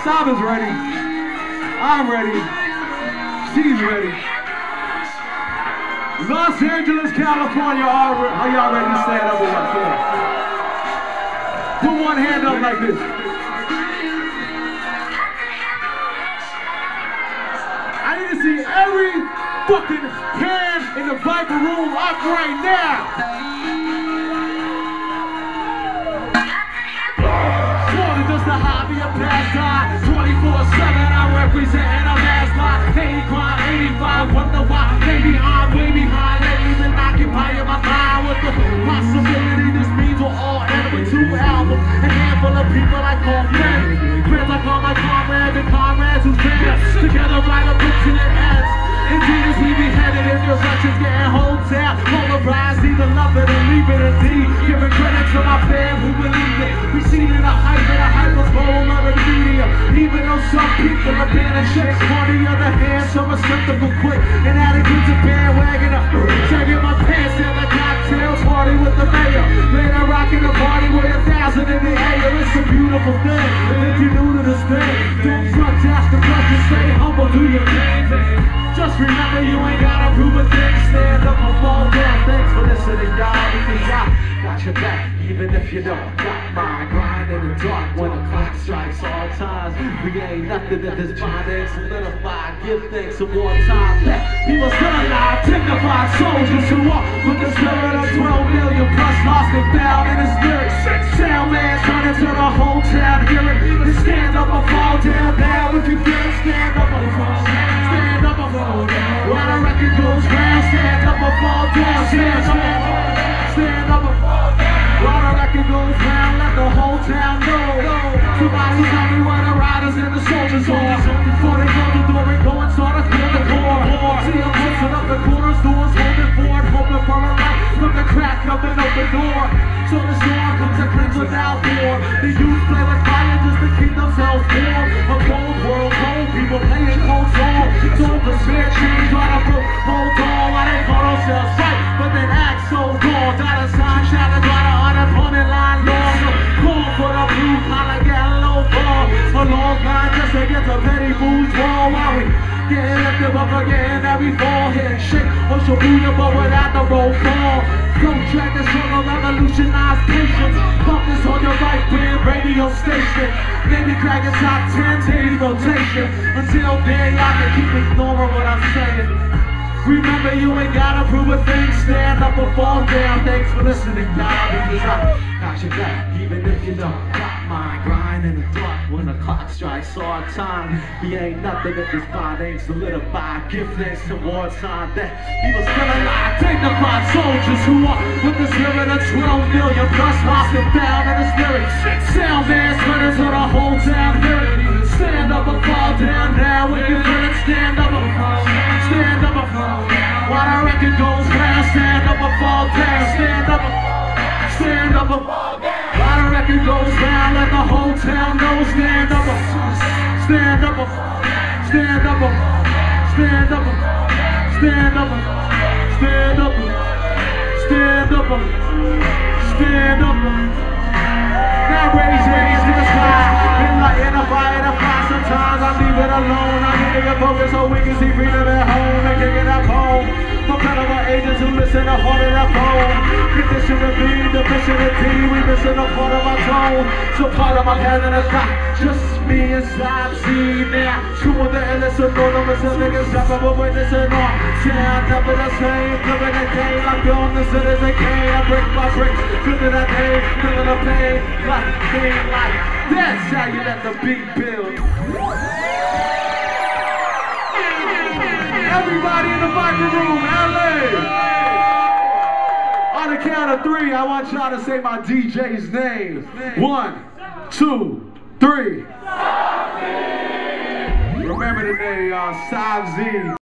Sabzi's ready. I'm ready. She's ready. Los Angeles, California, are y'all ready to stand up what? Come on. Put one hand up like this. I need to see every fucking hand in the Viper room up right now. Two albums. A handful of people I call friends. Friends I call my comrades and comrades who stand together a book to their ends. Indeed, as we be headed in directions, getting hotel, polarized, either love it or leave it indeed. Giving credit to my fam who believe it. We seen in a hype and a hyperbole do your thing. Just remember you ain't gotta prove a thing. Stand up or fall down. Thanks for listening, y'all. Because I got your back, even if you don't got mine. Grind in the dark when the clock strikes all times. We ain't nothing if this bond ain't solidified. Give thanks some more time. Let people still alive, dignified soldiers who walk with the spirit of 12 million plus lost and found in his lyrics. Sound record goes stand up or fall down. Stand up. Stand up lifted up again every fall. Hit shake, what's your booyah, but without the roll call. Don't track this struggle, revolutionize patience. This on your right band radio station. Maybe crack a top 10 daily rotation. Until then, y'all can keep ignoring what I'm saying. Remember, you ain't gotta prove a thing. Stand up or fall down. Thanks for listening, y'all. Got your back, even if you don't got in the dark when the clock strikes all time. We ain't nothing if this bond ain't solidified. Give thanks to wartime that people still alive. Dignified soldiers who are with the spirit of 12 million plus lost and found in his lyrics. Sound man spreaders to the whole town. Hear. Stand up or fall down now. When you feel it, stand up or fall down. Stand up or fall down. While the record goes round, stand up or fall down. Stand up or stand up or fall down. The record goes round, let the whole town know. Stand up stand up stand up stand up stand up stand up stand up stand up now raise your hands to the sky. Been lighting a fire to fly. Sometimes I leave it alone. I need to get focused so we can see freedom at home and kick it up home. For federal agents who listen to heart of phone. Condition to be, the mission to be. We missing a part of my tone. So part of my head and a thought. Just me inside, see now. True with the illness of anonymous and niggas separable witnessing on. Sound never the same. Living a day like is a K. I break my brick. Feeling that day, feeling the pain. Like being like that's how you let the beat build. Everybody in the Viper Room, LA. The count of three, I want y'all to say my DJ's name. One, two, three. Remember today, uh, 5Z.